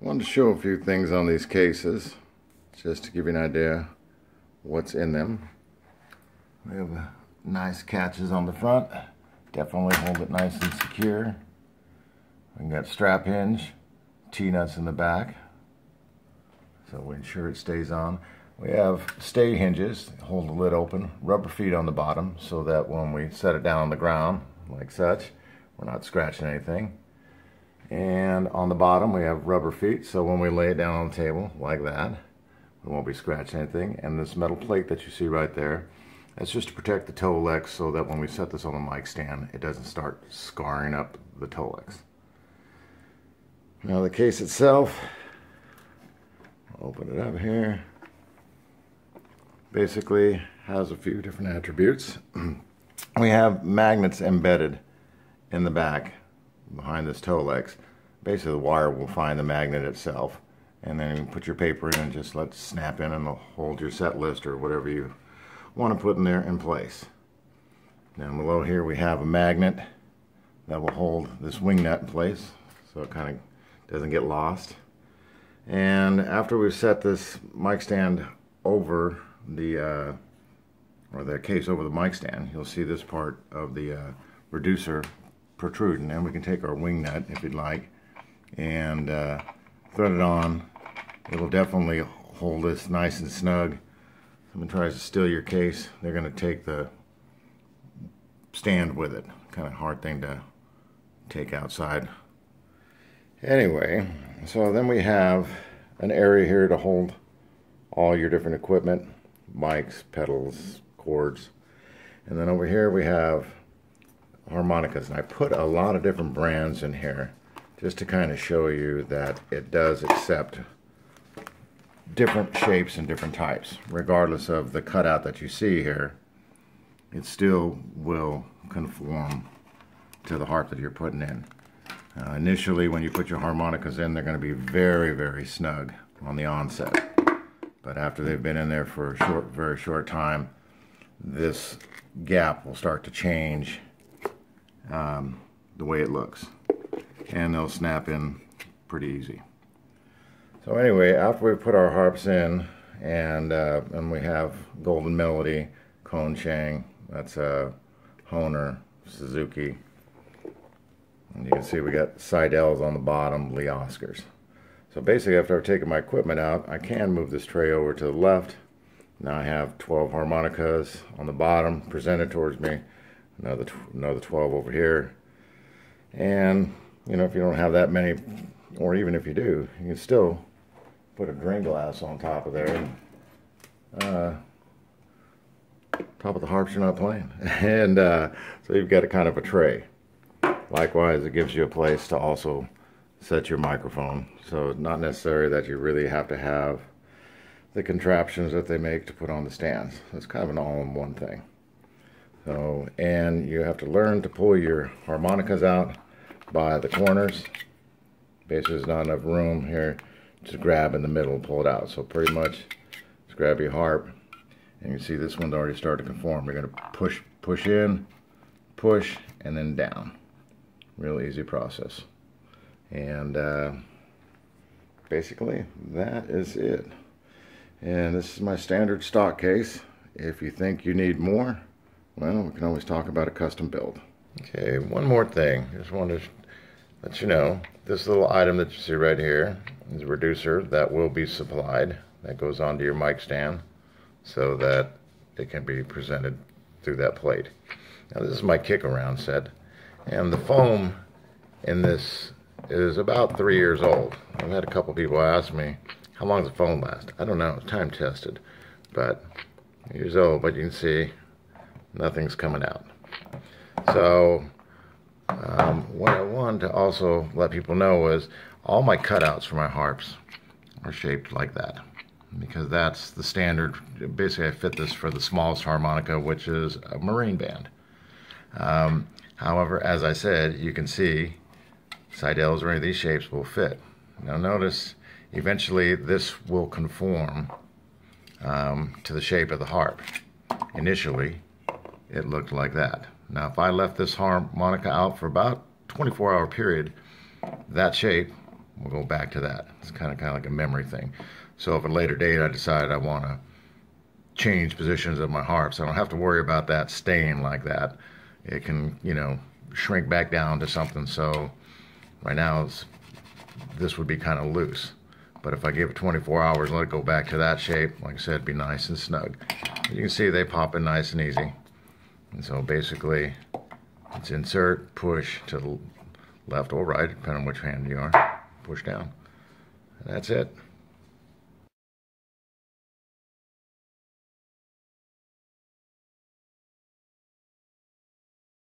wanted to show a few things on these cases just to give you an idea what's in them. We have nice catches on the front. Definitely hold it nice and secure. We got strap hinge, T-nuts in the back. So we ensure it stays on. We have stay hinges, hold the lid open, rubber feet on the bottom so that when we set it down on the ground, like such, we're not scratching anything. And on the bottom we have rubber feet, so when we lay it down on the table, like that, we won't be scratching anything. And this metal plate that you see right there, that's just to protect the Tolex so that when we set this on the mic stand, it doesn't start scarring up the Tolex. Now the case itself, open it up here, basically has a few different attributes. we have magnets embedded in the back behind this Tolex. Basically the wire will find the magnet itself and then you put your paper in and just let it snap in and it'll hold your set list or whatever you want to put in there in place. Down below here we have a magnet that will hold this wing nut in place so it kind of doesn't get lost. And after we've set this mic stand over the, uh, or the case over the mic stand, you'll see this part of the uh, reducer protruding. And we can take our wing nut, if you'd like, and uh, thread it on. It'll definitely hold this nice and snug someone tries to steal your case, they're going to take the stand with it. Kind of hard thing to take outside. Anyway, so then we have an area here to hold all your different equipment, mics, pedals, cords. And then over here we have harmonicas. And I put a lot of different brands in here just to kind of show you that it does accept different shapes and different types. Regardless of the cutout that you see here, it still will conform to the harp that you're putting in. Uh, initially, when you put your harmonicas in, they're going to be very, very snug on the onset. But after they've been in there for a short, very short time, this gap will start to change um, the way it looks. And they'll snap in pretty easy. So anyway, after we put our harps in, and uh, and we have Golden Melody, Chang, that's a Hohner Suzuki. And you can see we got Seydels on the bottom, Lee Oskars. So basically after I've taken my equipment out, I can move this tray over to the left. Now I have 12 harmonicas on the bottom presented towards me. Another, another 12 over here. And, you know, if you don't have that many, or even if you do, you can still put a drain glass on top of there. Uh, top of the harps you're not playing. and uh, so you've got a kind of a tray. Likewise, it gives you a place to also set your microphone. So not necessary that you really have to have the contraptions that they make to put on the stands. It's kind of an all-in-one thing. So, and you have to learn to pull your harmonicas out by the corners. Basically, there's not enough room here to grab in the middle and pull it out. So pretty much just grab your harp and you see this one's already started to conform. You're going to push, push in, push, and then down. Real easy process. And uh, basically that is it. And this is my standard stock case. If you think you need more, well, we can always talk about a custom build. Okay, one more thing. Just wanted to let you know, this little item that you see right here is a reducer that will be supplied. That goes onto your mic stand so that it can be presented through that plate. Now this is my kick around set and the foam in this is about three years old. I've had a couple people ask me, how long does the foam last? I don't know, it's time tested, but years old, but you can see nothing's coming out. So um, what I wanted to also let people know is all my cutouts for my harps are shaped like that because that's the standard. Basically, I fit this for the smallest harmonica, which is a marine band. Um, however, as I said, you can see Seydels or any of these shapes will fit. Now notice, eventually this will conform um, to the shape of the harp. Initially, it looked like that. Now, if I left this harmonica out for about 24 hour period, that shape we'll go back to that. It's kind of kind of like a memory thing. So if at a later date I decide I want to change positions of my harps, I don't have to worry about that staying like that. It can, you know, shrink back down to something. So right now this would be kind of loose. But if I give it 24 hours, let it go back to that shape, like I said, be nice and snug. You can see they pop in nice and easy. And so basically, it's insert, push to the left or right, depending on which hand you are, push down. And that's it.